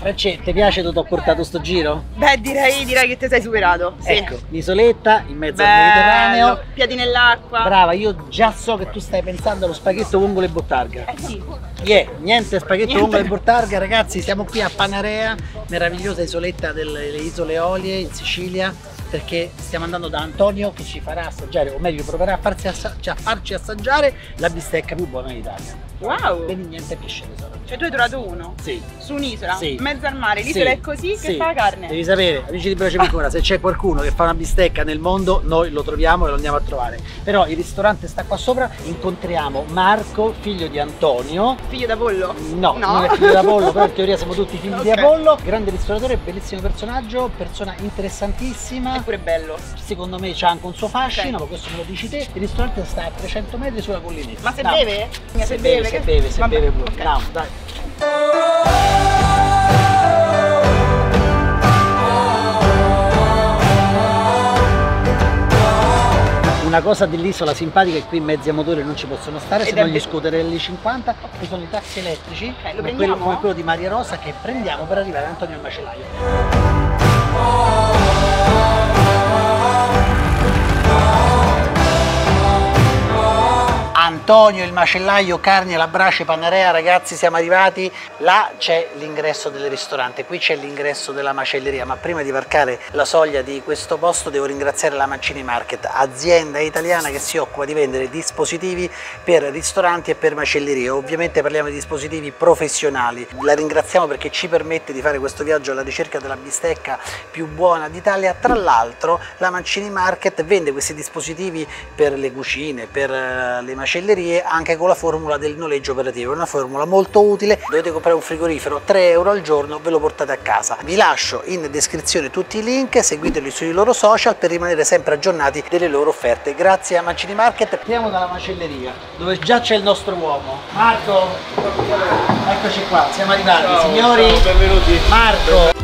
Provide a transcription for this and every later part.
Francesca, ti piace dove ti ho portato sto giro? Beh, direi, direi che ti sei superato. Sì. Ecco, l'isoletta in mezzo al Bello, Mediterraneo. piedi nell'acqua. Brava, io già so che tu stai pensando allo spaghetto vongole e bottarga. Eh sì. Yeah, niente spaghetto Niente. vongole e bottarga, ragazzi, siamo qui a Panarea, meravigliosa isoletta delle isole Olie in Sicilia, perché stiamo andando da Antonio che ci farà assaggiare, o meglio proverà a, farsi assa- cioè a farci assaggiare la bistecca più buona d'Italia. Wow. Quindi niente pesce tesoro. Cioè tu hai trovato uno. Sì. Su un'isola, Sì. in mezzo al mare, l'isola Sì, è così che sì. fa la carne. Devi sapere, amici di Brace Ancora, se c'è qualcuno che fa una bistecca nel mondo, noi lo troviamo e lo andiamo a trovare. Però il ristorante sta qua sopra, incontriamo Marco, figlio di Antonio. Figlio d'Apollo? No, non è figlio di Apollo, però in teoria siamo tutti figli di Ok. Apollo. Grande ristoratore, bellissimo personaggio, persona interessantissima. È pure bello. Secondo me c'ha anche un suo fascino, ma questo me lo dici te. Il ristorante sta a 300 metri sulla collinetta. Ma se No. beve? Se beve, se che- beve, se Vabbè, beve pure. ok. Andiamo, dai. Una cosa dell'isola simpatica è che qui mezzi a motore non ci possono stare, Ed se no è gli scooter L50, che sono i taxi elettrici, lo come, quello, come quello di Maria Rosa che prendiamo per arrivare a Antonio il Macellaio. Antonio il macellaio, carni alla brace, Panarea, ragazzi siamo arrivati, là c'è l'ingresso del ristorante, qui c'è l'ingresso della macelleria, ma prima di varcare la soglia di questo posto devo ringraziare la Mancini Market, azienda italiana che si occupa di vendere dispositivi per ristoranti e per macellerie, ovviamente parliamo di dispositivi professionali, la ringraziamo perché ci permette di fare questo viaggio alla ricerca della bistecca più buona d'Italia, tra l'altro la Mancini Market vende questi dispositivi per le cucine, per eh, le macellerie anche con la formula del noleggio operativo, è una formula molto utile, dovete comprare un frigorifero 3 euro al giorno, ve lo portate a casa. Vi lascio in descrizione tutti i link, seguiteli sui loro social per rimanere sempre aggiornati delle loro offerte. Grazie a Mancini Market. Partiamo dalla macelleria, dove già c'è il nostro uomo. Marco, eccoci qua, siamo arrivati. Signori, benvenuti. Marco.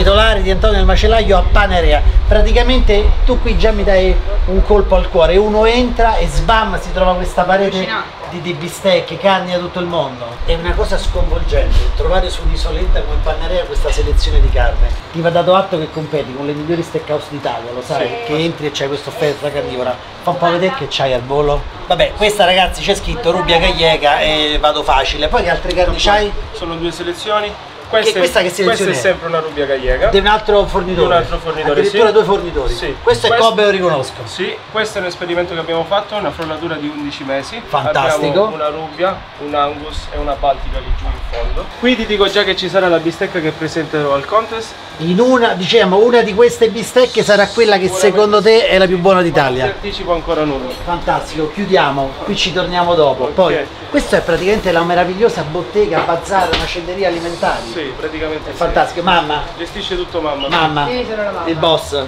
Titolare di Antonio il Macellaio a Panarea. Praticamente tu qui già mi dai un colpo al cuore. Uno entra e sbam si trova questa parete di, di bistecche, carni da tutto il mondo. È una cosa sconvolgente trovare su un'isoletta come Panarea questa selezione di carne. Ti va dato atto che competi con le migliori steakhouse d'Italia, lo sai? Che entri e c'hai questa offerta carnivora. Fa un po' vedere che c'hai al volo. Vabbè, questa ragazzi c'è scritto Rubia Gallega e vado facile. Poi che altre carni c'hai? Sono due selezioni. Questa, Che- questa che questa è è? sempre una rubia gallega. Di un altro fornitore. Di un altro fornitore, Addirittura sì. due fornitori. Sì. Questo è Questo- Kobe, lo riconosco. Sì, questo è un esperimento che abbiamo fatto, una frollatura di 11 mesi. Fantastico. Abbiamo una rubbia, un angus e una baltica lì giù in fondo. Qui ti dico già che ci sarà la bistecca che presenterò al contest. In una, diciamo, una di queste bistecche sarà quella che secondo te è la più buona Non ti d'Italia. anticipo ancora nulla. Fantastico, chiudiamo, qui ci torniamo dopo. Poi, Ok. questa è praticamente la meravigliosa bottega, bazar, macelleria alimentari. Sì, praticamente sì. Fantastico, mamma, Gestisce tutto mamma. mamma, Sì, sono la mamma. il boss.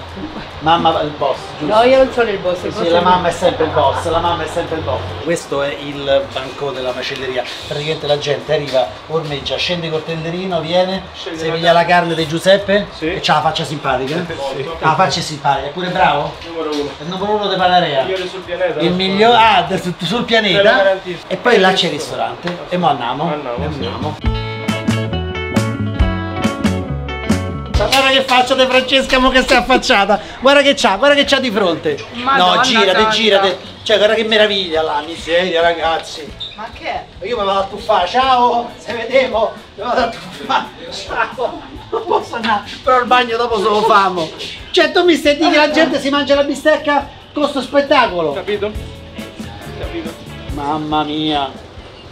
Mamma, il boss, giusto? No, io non sono il boss. il Sì, boss la è mamma è sempre il boss, la mamma è sempre il boss. Questo è il banco della macelleria. Praticamente la gente arriva, ormeggia, scende col tenderino, viene, Scende si la piglia la carne di Giuseppe Sì. e c'ha la faccia simpatica. Sì. La faccia è simpatica, è pure bravo? Numero uno. È il numero uno di Panarea. Migliore sul pianeta. Il migliore ah, sul pianeta. E poi là c'è il ristorante. E mo andiamo. Andiamo, sì. andiamo. Guarda che faccia di Francesca mo che sta affacciata. Guarda che c'ha, guarda che c'ha di fronte. Madonna no, girate, santa. girate. Cioè, guarda che meraviglia la miseria, ragazzi. Ma che è? Io mi vado a tuffare, ciao, se vediamo, mi vado a tuffare, ciao, non posso andare, però il bagno dopo se lo famo. Cioè tu mi stai di che la gente si mangia la bistecca con sto spettacolo? Capito? Capito? Mamma mia,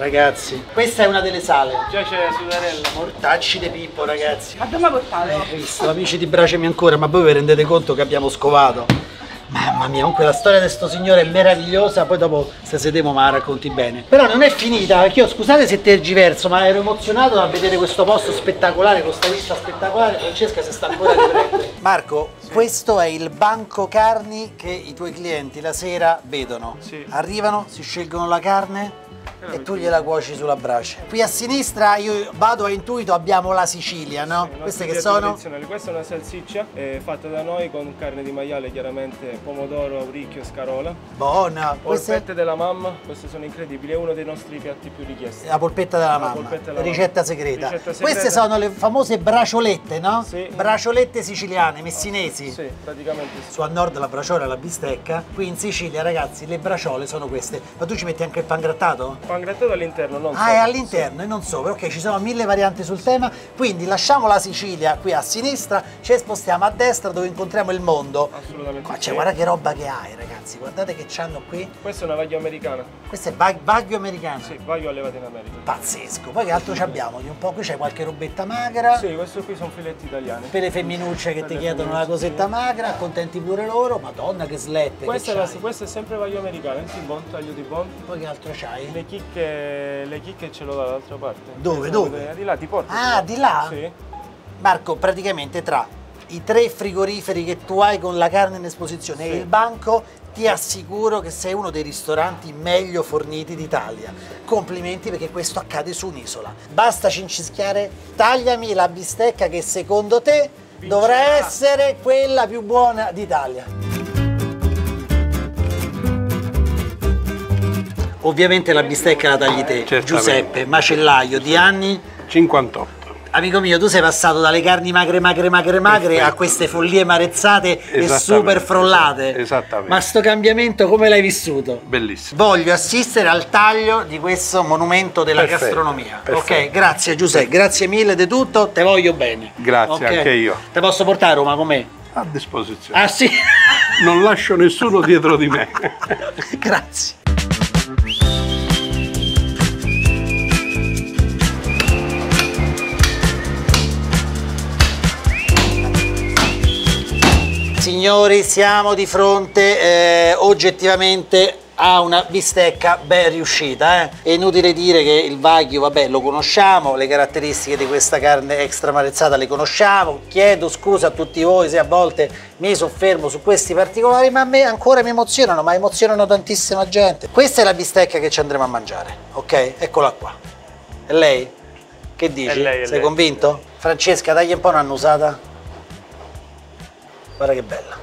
ragazzi, questa è una delle sale. Già c'è la sudarella. Mortacci di Pippo, ragazzi. Ma dove mi ha portato? Eh, Cristo, amici di Bracemi ancora, ma voi vi rendete conto che abbiamo scovato? Mamma mia, comunque la storia di sto signore è meravigliosa, poi dopo se sedemo ma la racconti bene. Però non è finita, perché io scusate se tergiverso, ma ero emozionato da vedere questo posto spettacolare, con sta vista spettacolare, Francesca si sta ancora riprendendo. Marco, questo è il banco carni che i tuoi clienti la sera vedono. Sì. Arrivano, si scelgono la carne, la e tu gliela cuoci sulla brace. Qui a sinistra io vado a intuito abbiamo la Sicilia, no? Sì, Queste che sono? Questa è una salsiccia eh, fatta da noi con carne di maiale, chiaramente pomodoro, auricchio scarola. Buona. Questa è Polpette della mamma, queste sono incredibili, è uno dei nostri piatti più richiesti. la polpetta della La mamma, polpetta della ricetta mamma. segreta. Ricetta segreta. Queste sono le famose braciolette, no? Sì. Braciolette siciliane, messinesi. Sì, praticamente sì. Su a nord la braciola e la bistecca, qui in Sicilia ragazzi le braciole sono queste. Ma tu ci metti anche il pan grattato? Pan grattato all'interno, non Ah, è all'interno e non sopra. Ok, ci sono mille varianti sul tema. Quindi lasciamo la Sicilia qui a sinistra, ci spostiamo a destra dove incontriamo il mondo. Assolutamente Qua sì. c'è, guarda che roba che hai, ragazzi. Guardate che c'hanno qui. Questa è una vaglia americana. Questo è baglio americano. Sì, vaglio allevato in America. Pazzesco. Poi che altro ci abbiamo? Di un po' qui c'è qualche robetta magra. Sì, questo qui sono filetti italiani. Per le femminucce che Per ti chiedono una cosetta sì. magra, contenti pure loro. Madonna che slette Questa è, che la- c'hai. questo è sempre vaglio americano, il tibon, taglio di bon. Poi che altro c'hai? Le chicche, le chicche ce l'ho dall'altra parte. Dove, dove? Di là, ti porto. Ah, di là? Sì. Marco, praticamente tra i tre frigoriferi che tu hai con la carne in esposizione Sì. e il banco, ti assicuro che sei uno dei ristoranti meglio forniti d'Italia. Complimenti perché questo accade su un'isola. Basta cincischiare, tagliami la bistecca che secondo te dovrà Vincerà. essere quella più buona d'Italia. Ovviamente la bistecca la tagli te, Certamente. Giuseppe, macellaio di anni 58. Amico mio, tu sei passato dalle carni magre, magre, magre, magre Perfetto. a queste follie marezzate e super frollate. esattamente. Ma sto cambiamento come l'hai vissuto? Bellissimo. Voglio assistere al taglio di questo monumento della Perfetto, gastronomia. perfetto. Ok, grazie Giuseppe, grazie mille di tutto, te voglio bene. Grazie, Ok? anche io. Te posso portare a Roma con me? A disposizione. Ah sì? Non lascio nessuno dietro di me. grazie. Signori, siamo di fronte eh, oggettivamente a una bistecca ben riuscita. eh. È inutile dire che il Wagyu, vabbè, lo conosciamo, le caratteristiche di questa carne extra marezzata le conosciamo. Chiedo scusa a tutti voi se a volte mi soffermo su questi particolari, ma a me ancora mi emozionano, ma emozionano tantissima gente. Questa è la bistecca che ci andremo a mangiare, ok? Eccola qua. E lei? Che dici? È lei, è Sei lei. convinto? Francesca, dagli un po' un'annusata. Guarda che bella.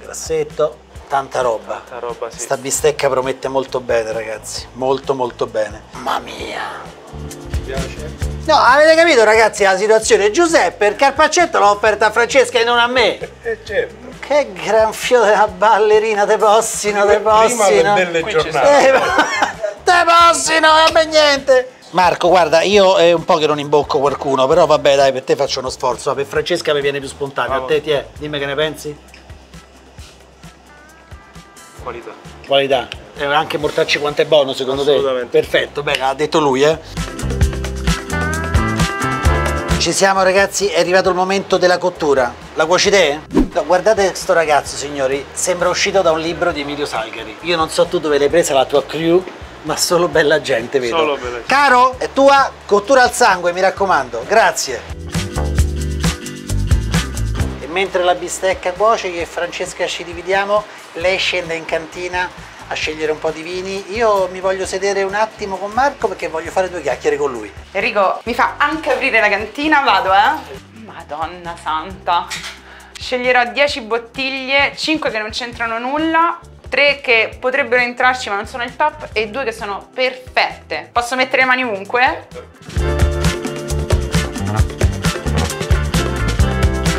Grassetto, tanta roba. Tanta roba, sì. Sta bistecca promette molto bene, ragazzi. Molto, molto bene. Mamma mia. Ti piace? No, avete capito, ragazzi, la situazione? Giuseppe, il carpaccetto l'ha offerta a Francesca e non a me. Eh, certo. Che gran fio della ballerina, te possino, te Prima le possino. belle giornate. Eh, te possino, vabbè niente. Marco, guarda, io è un po' che non imbocco qualcuno, però vabbè, dai, per te faccio uno sforzo. Per Francesca mi viene più spontaneo. A Bravo. te ti è? Dimmi che ne pensi? Qualità. Qualità. E anche mortacci quanto è buono secondo te? Assolutamente. Perfetto, bene, ha detto lui, eh. Ci siamo ragazzi, è arrivato il momento della cottura. La cuoci te? No, guardate sto ragazzo, signori, sembra uscito da un libro di Emilio Salgari. Io non so tu dove l'hai presa la tua crew, ma solo bella gente, vedo. Solo bella gente. Caro, è tua cottura al sangue, mi raccomando. Grazie. E mentre la bistecca cuoce, io e Francesca ci dividiamo, lei scende in cantina a scegliere un po' di vini. Io mi voglio sedere un attimo con Marco perché voglio fare due chiacchiere con lui. Enrico, mi fa anche aprire la cantina, vado, eh? Madonna santa. Sceglierò 10 bottiglie, 5 che non c'entrano nulla, 3 che potrebbero entrarci ma non sono il top e 2 che sono perfette. Posso mettere le mani ovunque?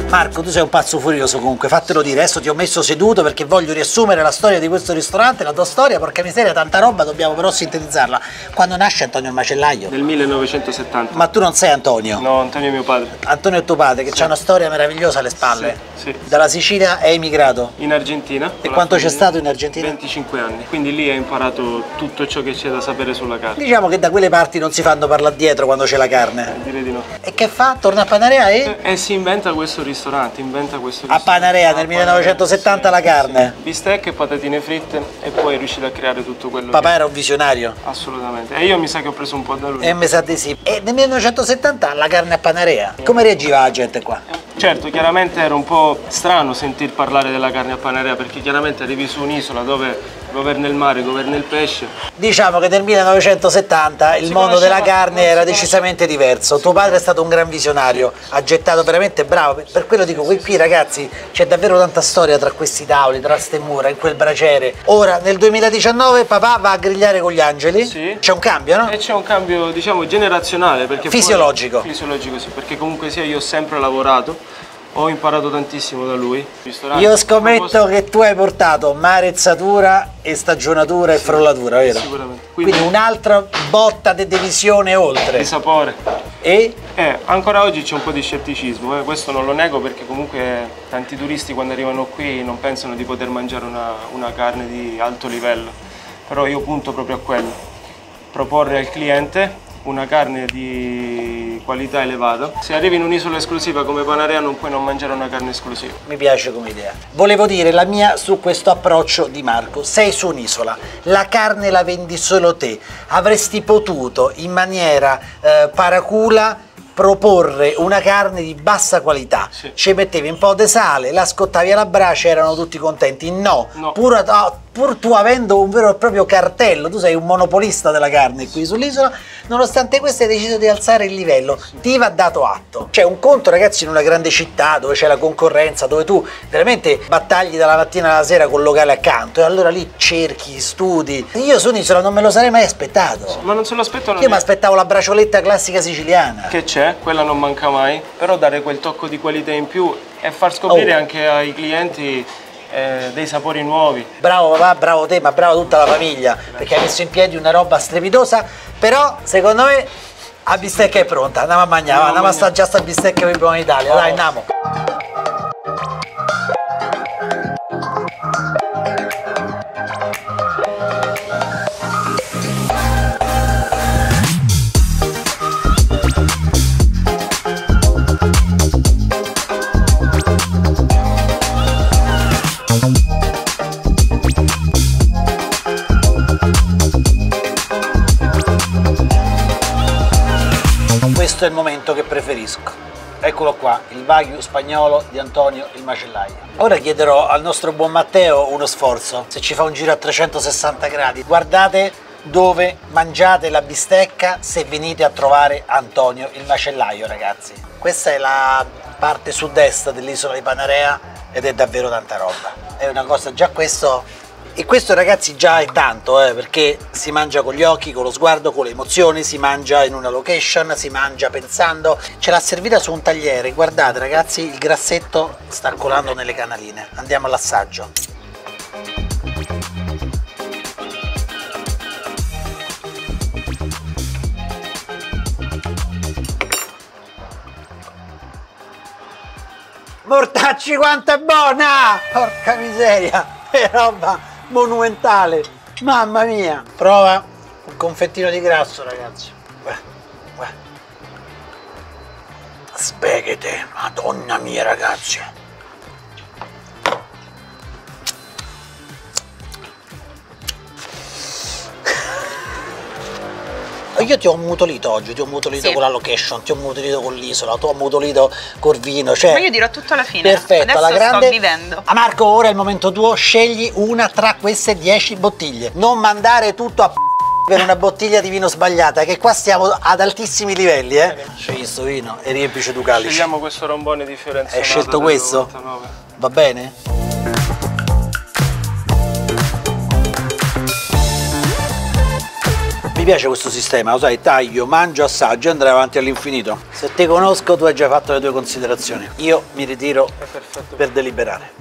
Marco, tu sei un pazzo furioso comunque, fatelo dire. Adesso ti ho messo seduto perché voglio riassumere la storia di questo ristorante, la tua storia, porca miseria, tanta roba, dobbiamo però sintetizzarla. Quando nasce Antonio il macellaio? Nel 1970. Ma tu non sei Antonio. No, Antonio è mio padre. Antonio è tuo padre che ha una storia meravigliosa alle spalle. Sì, sì. Dalla Sicilia è emigrato. In Argentina. E quanto c'è stato in Argentina? 25 anni. Quindi lì hai imparato tutto ciò che c'è da sapere sulla carne. Diciamo che da quelle parti non si fanno parlare dietro quando c'è la carne. Direi di no. E che fa? Torna a Panarea e? E si inventa questo ristorante, inventa questo A ristorante. Panarea nel 1970 la carne. Sì. Bistecche, patatine fritte e poi è riuscito a creare tutto quello Papà che... era un visionario. Assolutamente. E io mi sa che ho preso un po' da lui. E mi sa di sì. E nel 1970 la carne a Panarea. Come reagiva la gente qua? Certo, chiaramente era un po' strano sentir parlare della carne a panarea perché chiaramente arrivi su un'isola dove governa il mare, governa il pesce. Diciamo che nel 1970 il Si mondo della carne era decisamente diverso. Tuo padre è stato un gran visionario, ha gettato veramente bravo. Per- quello dico, qui, qui ragazzi c'è davvero tanta storia tra questi tavoli, tra ste mura, in quel braciere. Ora nel 2019 papà va a grigliare con gli angeli. Sì. C'è un cambio, no? E c'è un cambio, diciamo, generazionale. Perché poi- Fisiologico. fisiologico, sì, perché comunque sia io ho sempre lavorato, ho imparato tantissimo da lui. Ristorante, Io scommetto proposte- che tu hai portato marezzatura e stagionatura e frollatura, vero? Sicuramente. Quindi, Quindi, un'altra botta di divisione oltre. di sapore. E Eh, ancora oggi c'è un po' di scetticismo, eh, questo non lo nego perché comunque tanti turisti quando arrivano qui non pensano di poter mangiare una, una carne di alto livello, però io punto proprio a quello, proporre al cliente una carne di qualità elevata. Se arrivi in un'isola esclusiva come Panarea non puoi non mangiare una carne esclusiva. mi piace come idea. Volevo dire la mia su questo approccio di Marco. Sei su un'isola, la carne la vendi solo te. Avresti potuto in maniera eh, paracula proporre una carne di bassa qualità. Sì. Ci mettevi un po' di sale, la scottavi alla brace erano tutti contenti. No, No. Pur, no, pur tu avendo un vero e proprio cartello, tu sei un monopolista della carne qui sull'isola, nonostante questo hai deciso di alzare il livello. Ti va dato atto. C'è un conto, ragazzi, in una grande città dove c'è la concorrenza, dove tu veramente battagli dalla mattina alla sera col locale accanto e allora lì cerchi, studi. Io su un'isola non me lo sarei mai aspettato. Ma non se lo aspettano Io mi aspettavo la bracioletta classica siciliana. Che c'è, quella non manca mai, però dare quel tocco di qualità in più e far scoprire Oh. anche ai clienti eh, dei sapori nuovi. Bravo papà, bravo te, ma bravo tutta la famiglia, perché hai messo in piedi una roba strepitosa, però secondo me la bistecca è pronta, andiamo a mangiare, Andiamo a andiamo a assaggiare sta bistecca per buona Italia, dai andiamo. Questo è il momento che preferisco. Eccolo qua, il Wagyu spagnolo di Antonio il macellaio. Ora chiederò al nostro buon Matteo uno sforzo, se ci fa un giro a 360 gradi. Guardate dove mangiate la bistecca se venite a trovare Antonio il macellaio, ragazzi. Questa è la parte sud-est dell'isola di Panarea ed è davvero tanta roba. È una cosa, già questo e questo ragazzi già è tanto, eh, perché si mangia con gli occhi, con lo sguardo, con le emozioni, si mangia in una location, si mangia pensando. Ce l'ha servita su un tagliere, guardate ragazzi, il grassetto sta colando nelle canaline. Andiamo all'assaggio. Mortacci quanto è buona! Porca miseria! Che roba monumentale! Mamma mia! Prova un confettino di grasso, ragazzi. Guarda, guarda. Sbeghete, madonna mia, ragazzi! Io ti ho mutolito oggi, ti ho mutolito Sì. con la location, ti ho mutolito con l'isola, ti ho mutolito col vino, cioè... Ma io dirò tutto alla fine. Perfetto, Adesso alla grande. sto vivendo. A Marco, ora è il momento tuo, scegli una tra queste 10 bottiglie. Non mandare tutto a p- per una bottiglia di vino sbagliata, che qua stiamo ad altissimi livelli, eh. Scegli sto vino e riempici tu calici. Scegliamo questo rombone di Fiorenza. Hai scelto questo? Va bene? Piace questo sistema, lo sai, taglio, mangio, assaggio e andrai avanti all'infinito. Se ti conosco tu hai già fatto le tue considerazioni. Io mi ritiro per deliberare.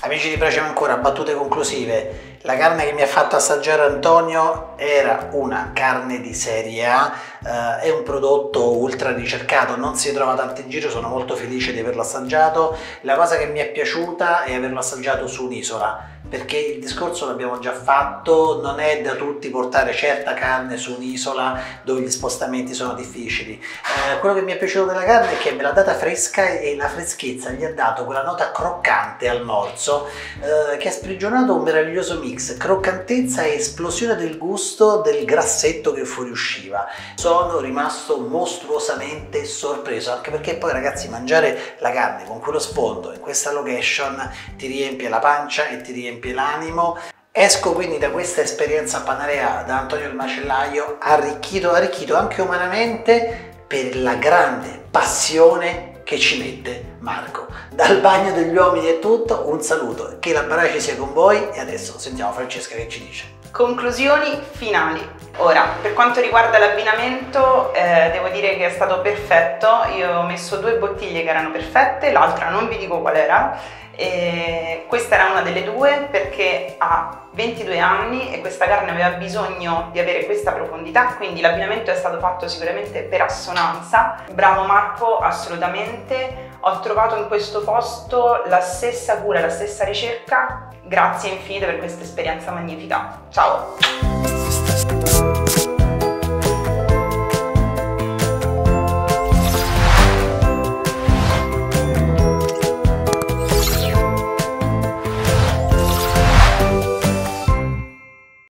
Amici di Pracem ancora, battute conclusive. La carne che mi ha fatto assaggiare Antonio era una carne di serie A, eh, è un prodotto ultra ricercato, non si trova tanto in giro, sono molto felice di averlo assaggiato. La cosa che mi è piaciuta è averlo assaggiato su un'isola, perché il discorso l'abbiamo già fatto, non è da tutti portare certa carne su un'isola dove gli spostamenti sono difficili. Eh, quello che mi è piaciuto della carne è che me l'ha data fresca e la freschezza gli ha dato quella nota croccante al morso eh, che ha sprigionato un meraviglioso mix, croccantezza e esplosione del gusto del grassetto che fuoriusciva. Sono rimasto mostruosamente sorpreso, anche perché poi ragazzi mangiare la carne con quello sfondo in questa location ti riempie la pancia e ti riempie l'animo. Esco quindi da questa esperienza panarea da Antonio il Macellaio arricchito, arricchito anche umanamente per la grande passione che ci mette Marco. Dal bagno degli uomini è tutto, un saluto, che la Brace sia con voi e adesso sentiamo Francesca che ci dice. Conclusioni finali. Ora, per quanto riguarda l'abbinamento, eh, devo dire che è stato perfetto. Io ho messo due bottiglie che erano perfette, l'altra non vi dico qual era e questa era una delle due perché ha 22 anni e questa carne aveva bisogno di avere questa profondità, quindi l'abbinamento è stato fatto sicuramente per assonanza. Bravo Marco, assolutamente. Ho trovato in questo posto la stessa cura, la stessa ricerca. Grazie infinite per questa esperienza magnifica. Ciao!